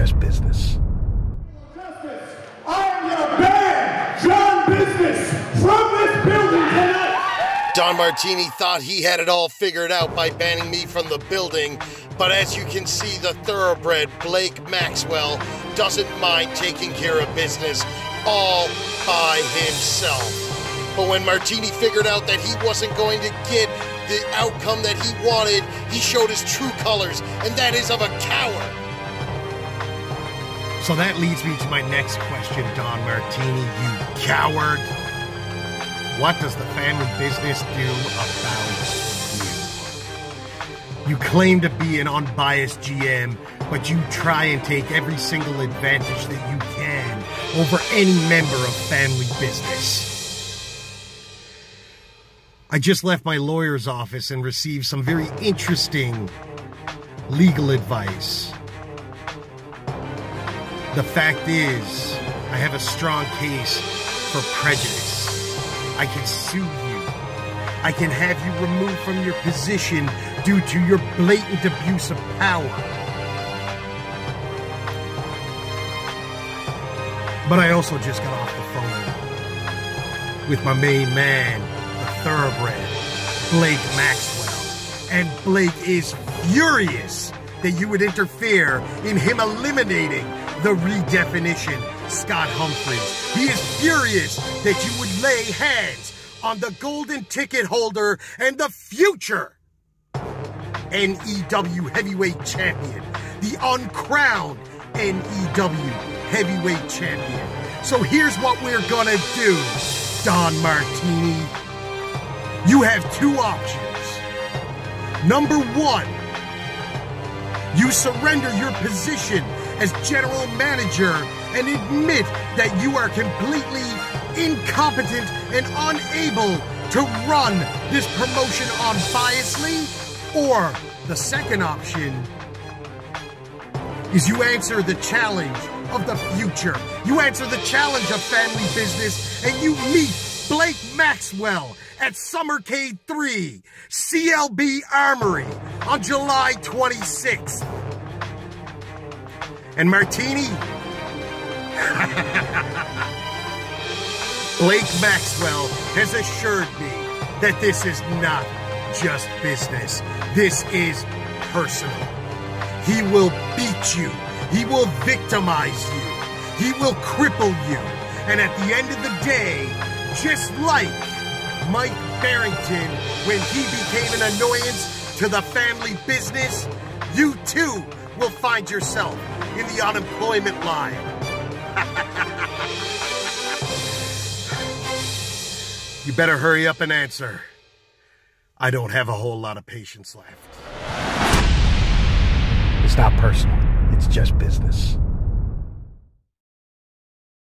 just business. I am gonna John Business from this building tonight. Don Martini thought he had it all figured out by banning me from the building, but as you can see, the thoroughbred Blake Maxwell doesn't mind taking care of business all by himself. But when Martini figured out that he wasn't going to get the outcome that he wanted, he showed his true colors, and that is of a coward. So that leads me to my next question, Don Martini, you coward. What does the Family Bizniz do about you? You claim to be an unbiased GM, but you try and take every single advantage that you can over any member of Family Bizniz. I just left my lawyer's office and received some very interesting legal advice. The fact is, I have a strong case for prejudice. I can sue you. I can have you removed from your position due to your blatant abuse of power. But I also just got off the phone with my main man, the thoroughbred, Blake Maxwell. And Blake is furious that you would interfere in him eliminating the redefinition, Scott Humphreys. He is furious that you would lay hands on the golden ticket holder and the future NEW heavyweight champion, the uncrowned NEW heavyweight champion. So here's what we're gonna do, Don Martini. You have two options. Number one, you surrender your position as general manager and admit that you are completely incompetent and unable to run this promotion unbiasedly. Or the second option is you answer the challenge of the future. You answer the challenge of Family Bizniz and you meet Blake Maxwell at Summercade 3, CLB Armory on July 26th. And Martini? Blake Maxwell has assured me that this is not just business. This is personal. He will beat you. He will victimize you. He will cripple you. And at the end of the day, just like Mike Barrington when he became an annoyance to the Family Bizniz, you too will find yourself in the unemployment line. you better hurry up and answer. I don't have a whole lot of patience left. It's not personal, it's just business.